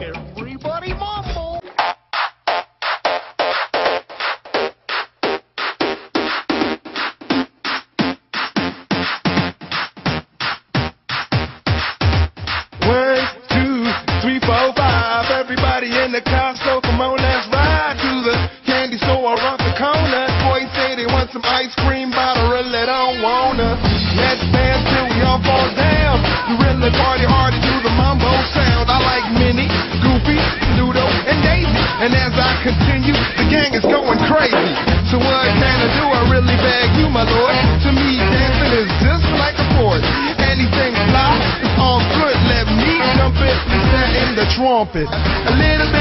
Everybody Mambo. One, two, three, four, five. Everybody in the car, so come on, let's ride to the candy store around the corner. Boys say they want some ice cream, but I really don't wanna. And as I continue, the gang is going crazy. So what can I do? I really beg you, my lord. To me, dancing is just like a sport. Anything fly, it's all good. Let me jump it in the trumpet. A little bit